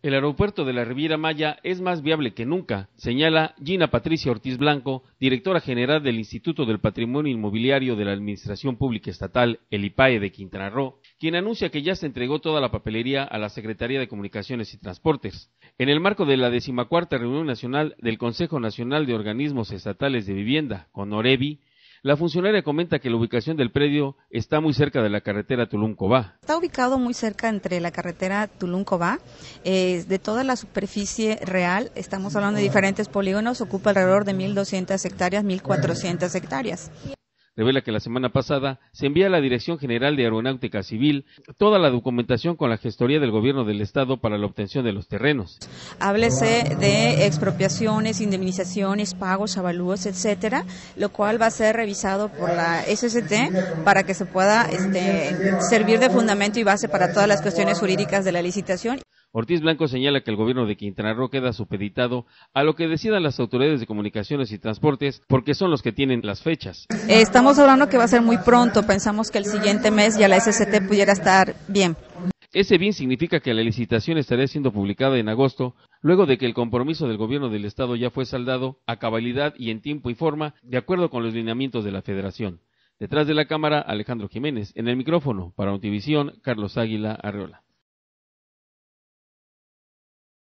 El aeropuerto de la Riviera Maya es más viable que nunca, señala Gina Patricia Ortiz Blanco, directora general del Instituto del Patrimonio Inmobiliario de la Administración Pública Estatal, el IPAE de Quintana Roo, quien anuncia que ya se entregó toda la papelería a la Secretaría de Comunicaciones y Transportes. En el marco de la decimacuarta reunión nacional del Consejo Nacional de Organismos Estatales de Vivienda, con OREVI, la funcionaria comenta que la ubicación del predio está muy cerca de la carretera Tulum-Cobá. Está ubicado muy cerca entre la carretera Tulum-Cobá. Eh, de toda la superficie real, estamos hablando de diferentes polígonos, ocupa alrededor de 1.200 hectáreas, 1.400 hectáreas revela que la semana pasada se envía a la Dirección General de Aeronáutica Civil toda la documentación con la gestoría del Gobierno del Estado para la obtención de los terrenos. Háblese de expropiaciones, indemnizaciones, pagos, avalúos, etcétera, lo cual va a ser revisado por la SST para que se pueda este, servir de fundamento y base para todas las cuestiones jurídicas de la licitación. Ortiz Blanco señala que el gobierno de Quintana Roo queda supeditado a lo que decidan las autoridades de comunicaciones y transportes porque son los que tienen las fechas. Estamos hablando que va a ser muy pronto, pensamos que el siguiente mes ya la SCT pudiera estar bien. Ese bien significa que la licitación estaría siendo publicada en agosto, luego de que el compromiso del gobierno del estado ya fue saldado a cabalidad y en tiempo y forma, de acuerdo con los lineamientos de la federación. Detrás de la cámara, Alejandro Jiménez. En el micrófono, para Notivisión, Carlos Águila Arreola.